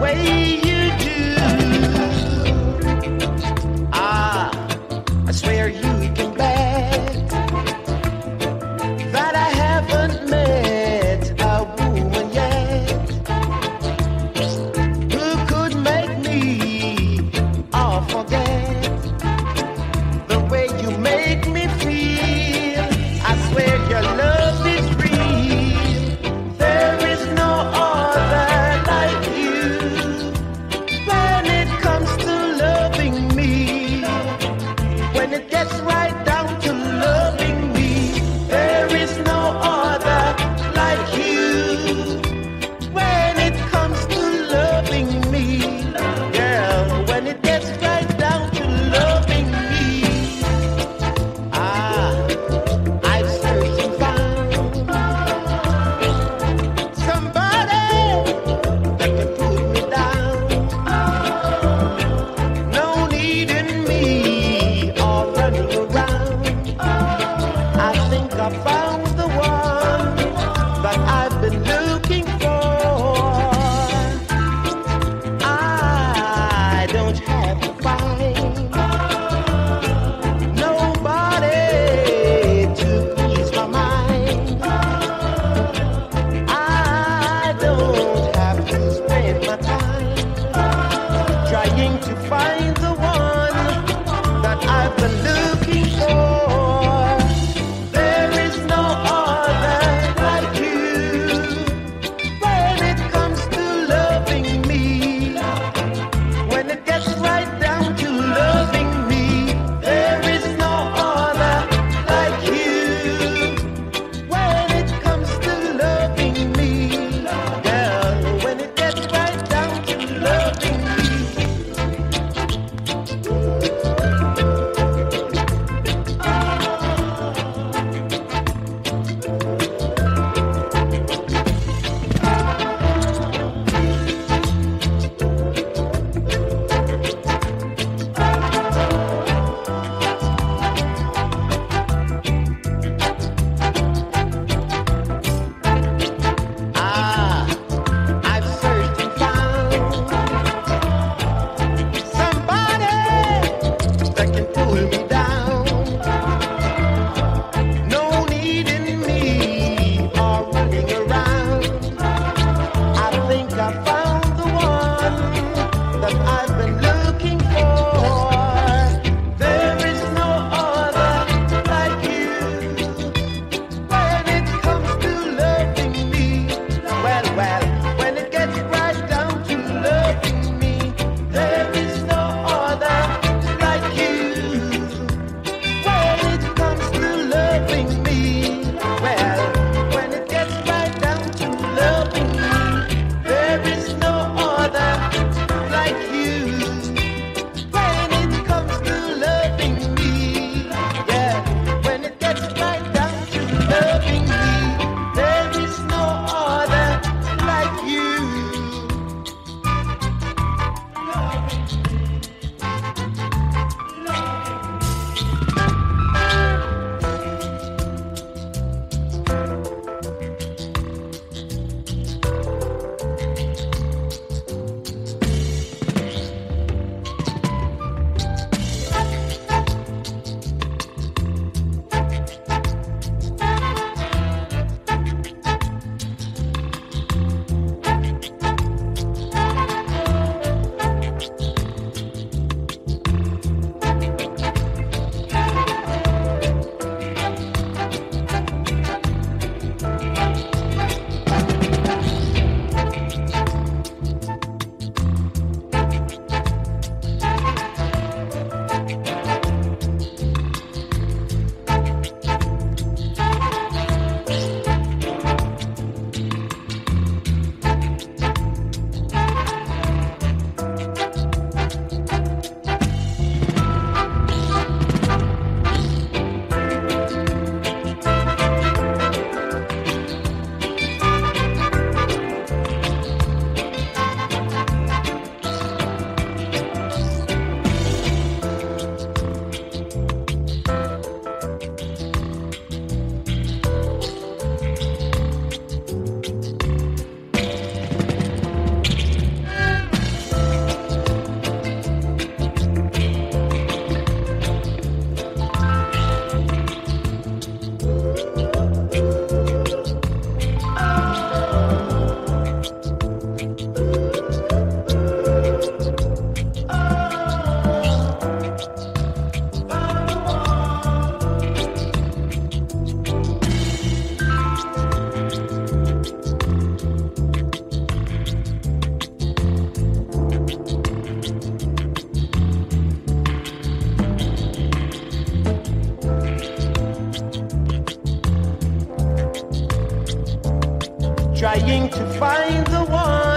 way trying to find the one.